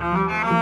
Música